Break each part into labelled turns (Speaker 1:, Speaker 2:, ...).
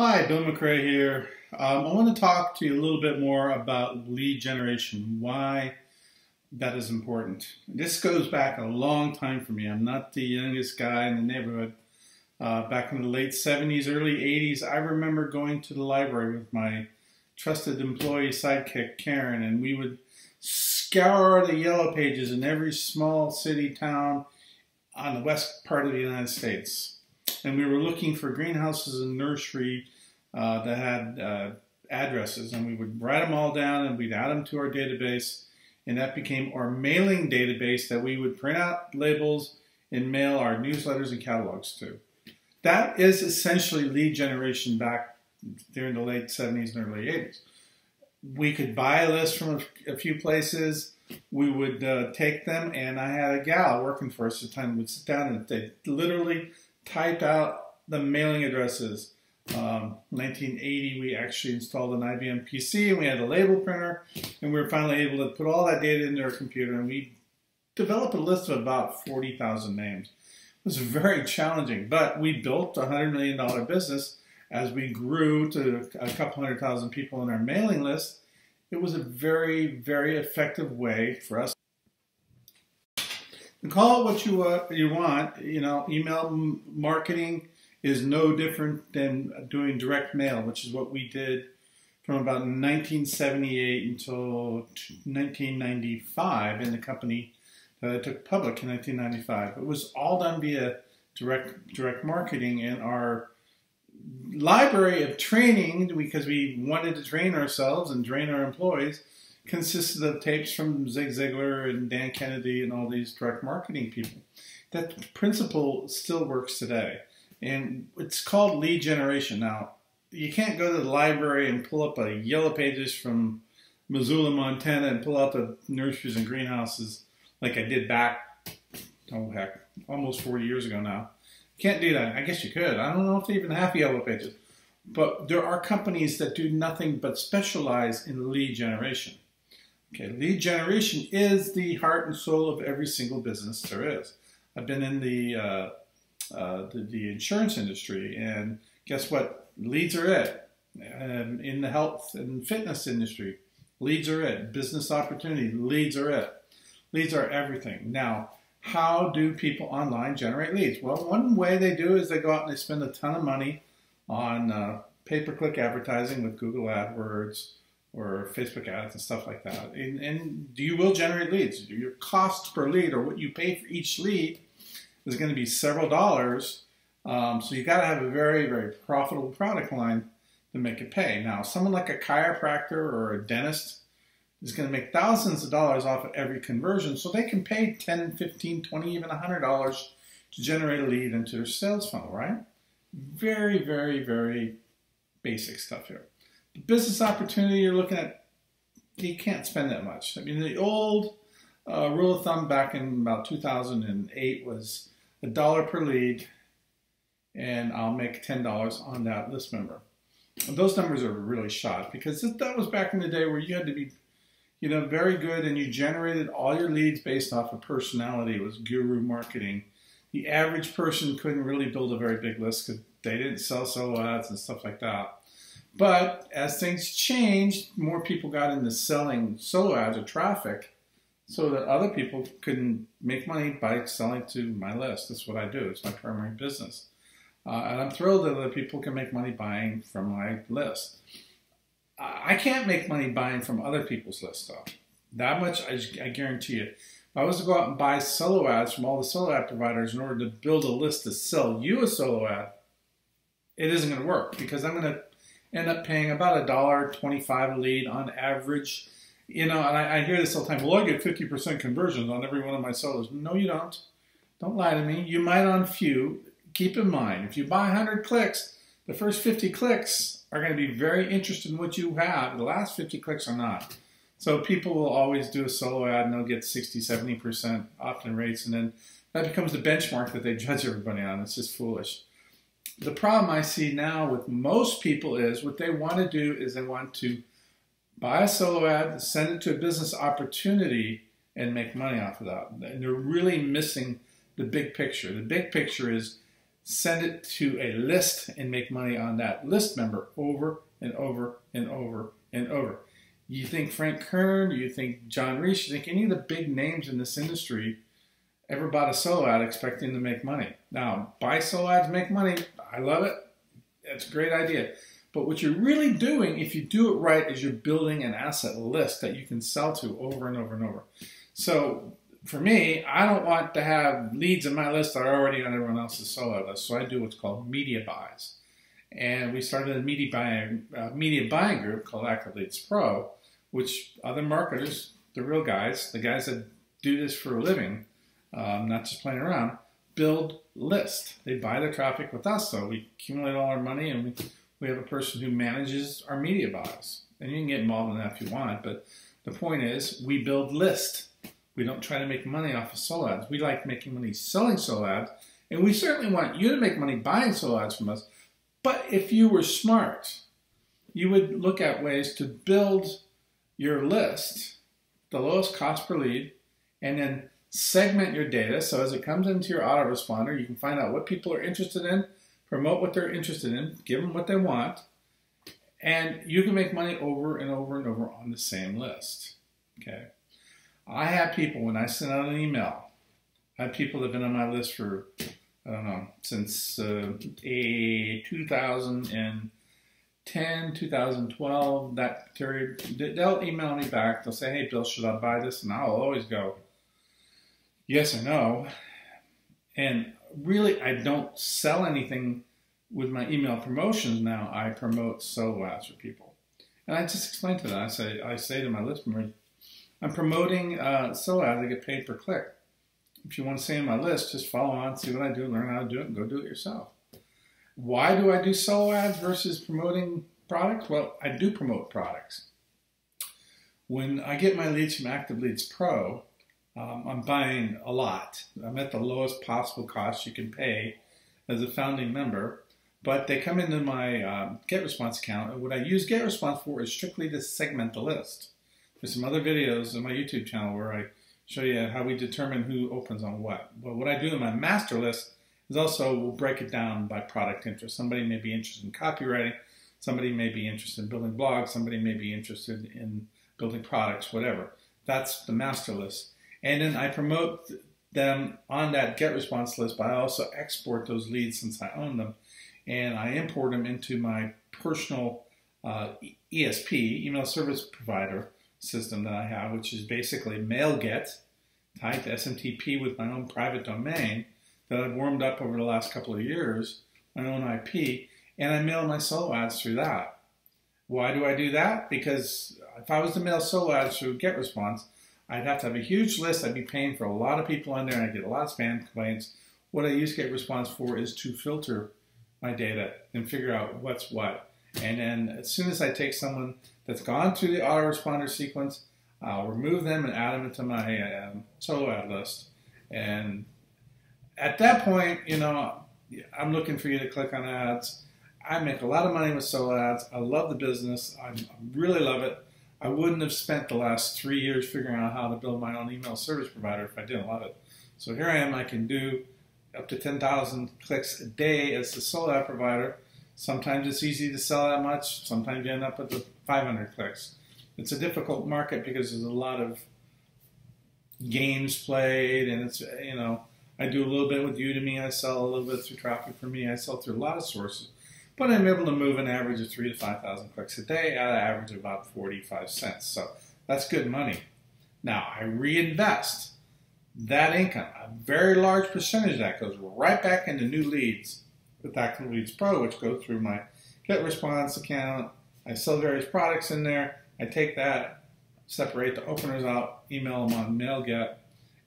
Speaker 1: Hi, Bill Mcrea here. Um, I want to talk to you a little bit more about lead generation, why that is important. This goes back a long time for me. I'm not the youngest guy in the neighborhood. Uh, back in the late 70s, early 80s, I remember going to the library with my trusted employee sidekick, Karen, and we would scour the yellow pages in every small city town on the west part of the United States and we were looking for greenhouses and nursery uh, that had uh, addresses, and we would write them all down and we'd add them to our database, and that became our mailing database that we would print out labels and mail our newsletters and catalogs to. That is essentially lead generation back during the late 70s and early 80s. We could buy a list from a, few places. We would uh, take them, and I had a gal working for us at the time would sit down and they literally type out the mailing addresses. Um, 1980, we actually installed an IBM PC and we had a label printer, and we were finally able to put all that data into our computer, and we developed a list of about 40,000 names. It was very challenging, but we built a $100 million business as we grew to a couple hundred thousand people on our mailing list. It was a very, very effective way for us call it what you uh, you want. You know, email marketing is no different than doing direct mail, which is what we did from about 1978 until 1995 in the company that I took public in 1995. It was all done via direct direct marketing, and our library of training because we wanted to train ourselves and train our employees consisted of tapes from Zig Ziglar and Dan Kennedy and all these direct marketing people. That principle still works today. And it's called lead generation. Now, you can't go to the library and pull up a yellow pages from Missoula, Montana and pull out the nurseries and greenhouses like I did back, oh heck, almost 40 years ago now. Can't do that. I guess you could. I don't know if they even have yellow pages. But there are companies that do nothing but specialize in lead generation. Okay, lead generation is the heart and soul of every single business there is. I've been in the, uh, uh, the, the, insurance industry, and guess what? Leads are it. Um, in the health and fitness industry, leads are it. Business opportunity, leads are it. Leads are everything. Now, how do people online generate leads? Well, one way they do is they go out and they spend a ton of money on uh, pay-per-click advertising with Google AdWords, or Facebook ads and stuff like that. And, and you will generate leads. Your cost per lead or what you pay for each lead is going to be several dollars. Um, so you've got to have a very, very profitable product line to make it pay. Now, someone like a chiropractor or a dentist is going to make thousands of dollars off of every conversion. So they can pay 10, 15, 20, even $100 to generate a lead into their sales funnel, right? Very, very, very basic stuff here business opportunity you're looking at, you can't spend that much. I mean, the old uh, rule of thumb back in about 2008 was a dollar per lead, and I'll make $10 on that list member. Those numbers are really shot because that was back in the day where you had to be, you know, very good and you generated all your leads based off of personality. It was guru marketing. The average person couldn't really build a very big list because they didn't sell solo ads and stuff like that. But as things changed, more people got into selling solo ads or traffic so that other people could make money by selling to my list. That's what I do. It's my primary business. Uh, and I'm thrilled that other people can make money buying from my list. I can't make money buying from other people's lists, though. That much I, I guarantee you. If I was to go out and buy solo ads from all the solo ad providers in order to build a list to sell you a solo ad, it isn't going to work because I'm going to end up paying about a dollar twenty-five a lead on average. You know, and I, I hear this all the time. Well, I get fifty percent conversions on every one of my solos. No, you don't. Don't lie to me. You might on few. Keep in mind, if you buy 100 clicks, the first 50 clicks are going to be very interested in what you have. The last 50 clicks are not. So people will always do a solo ad and they'll get 60, 70% opt-in rates. And then that becomes the benchmark that they judge everybody on. It's just foolish the problem I see now with most people is what they want to do is they want to buy a solo ad, send it to a business opportunity, and make money off of that. And they're really missing the big picture. The big picture is send it to a list and make money on that list member over and over and over and over. You think Frank Kern, you think John Reese, you think any of the big names in this industry ever bought a solo ad expecting to make money. Now, buy solo ads, make money. I love it. It's a great idea. But what you're really doing, if you do it right, is you're building an asset list that you can sell to over and over and over. So for me, I don't want to have leads in my list that are already on everyone else's solo list. So I do what's called media buys. And we started a media buying, uh, media buying group called Active Pro, which other marketers, the real guys, the guys that do this for a living, um, not just playing around, build list. They buy the traffic with us, so we accumulate all our money and we, we have a person who manages our media buys. And you can get involved in that if you want, but the point is we build list. We don't try to make money off of solo ads. We like making money selling solo ads, and we certainly want you to make money buying solo ads from us. But if you were smart, you would look at ways to build your list, the lowest cost per lead, and then segment your data so as it comes into your autoresponder, you can find out what people are interested in, promote what they're interested in, give them what they want, and you can make money over and over and over on the same list. Okay. I have people when I send out an email, I have people that have been on my list for I don't know since uh, a 2010, 2012, that period. They'll email me back. They'll say, "Hey, Bill, should I buy this?" And I'll always go, yes or no. And really, I don't sell anything with my email promotions now. I promote solo ads for people. And I just explain to them, I say, I say to my list members, I'm promoting uh, solo ads, I get paid per click. If you want to stay on my list, just follow on, see what I do, learn how to do it, and go do it yourself. Why do I do solo ads versus promoting products? Well, I do promote products. When I get my leads from Active Leads Pro, um, I'm buying a lot. I'm at the lowest possible cost you can pay as a founding member, but they come into my uh, GetResponse account, and what I use GetResponse for is strictly to segment the list. There's some other videos on my YouTube channel where I show you how we determine who opens on what. But what I do in my master list is also we'll break it down by product interest. Somebody may be interested in copywriting, somebody may be interested in building blogs, somebody may be interested in building products, whatever. That's the master list. And then I promote them on that GetResponse list, but I also export those leads since I own them. And I import them into my personal uh, ESP, email service provider system that I have, which is basically MailGet tied to SMTP with my own private domain that I've warmed up over the last couple of years, my own IP, and I mail my solo ads through that. Why do I do that? Because if I was to mail solo ads through GetResponse, I'd have to have a huge list. I'd be paying for a lot of people on there, and I get a lot of spam complaints. What I use GetResponse for is to filter my data and figure out what's what. And then as soon as I take someone that's gone through the autoresponder sequence, I'll remove them and add them into my um, solo ad list. And at that point, you know, I'm looking for you to click on ads. I make a lot of money with solo ads. I love the business. I really love it. I wouldn't have spent the last three years figuring out how to build my own email service provider if I didn't love it. So here I am, I can do up to 10,000 clicks a day as the sole ad provider. Sometimes it's easy to sell that much, sometimes you end up with the 500 clicks. It's a difficult market because there's a lot of games played, and it's, you know, I do a little bit with Udemy, I sell a little bit through traffic for me, I sell through a lot of sources but I'm able to move an average of three to 5,000 clicks a day at an average of about 45 cents. So that's good money. Now I reinvest that income. A very large percentage of that goes right back into new leads with Active Leads Pro, which goes through my GetResponse account. I sell various products in there. I take that, separate the openers out, email them on MailGet,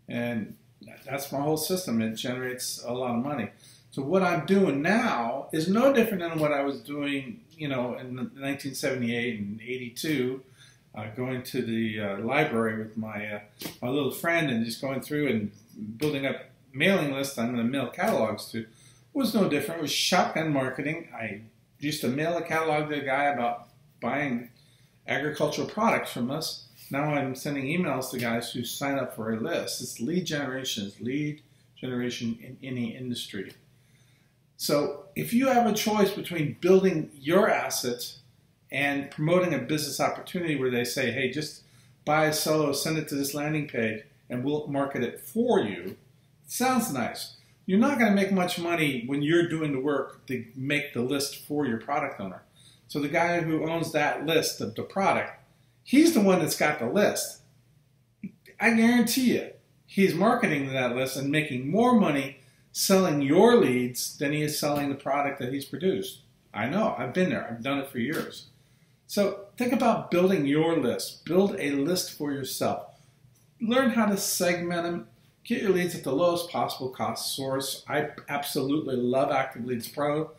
Speaker 1: and that's my whole system. It generates a lot of money. So what I'm doing now is no different than what I was doing, you know, in 1978 and 82, uh, going to the uh, library with my uh, my little friend and just going through and building up mailing lists I'm going to mail catalogs to. It was no different. It was shotgun marketing. I used to mail a catalog to a guy about buying agricultural products from us. Now I'm sending emails to guys who sign up for a list. It's lead generation. It's lead generation in any industry. So if you have a choice between building your assets and promoting a business opportunity where they say, hey, just buy a solo, send it to this landing page, and we'll market it for you, sounds nice. You're not going to make much money when you're doing the work to make the list for your product owner. So the guy who owns that list of the product, he's the one that's got the list. I guarantee you, he's marketing that list and making more money selling your leads than he is selling the product that he's produced. I know, I've been there, I've done it for years. So think about building your list. Build a list for yourself. Learn how to segment them. Get your leads at the lowest possible cost source. I absolutely love Active Leads Pro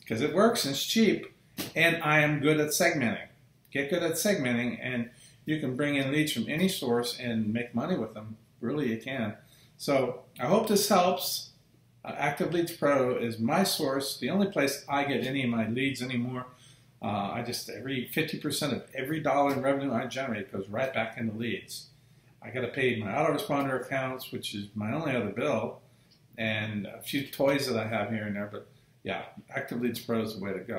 Speaker 1: because it works and it's cheap and I am good at segmenting. Get good at segmenting, and you can bring in leads from any source and make money with them. Really, you can. So I hope this helps. Uh, Active Leads Pro is my source, the only place I get any of my leads anymore. Uh, I just every 50% of every dollar in revenue I generate goes right back into leads. I got to pay my autoresponder accounts, which is my only other bill, and a few toys that I have here and there. But yeah, Active Leads Pro is the way to go.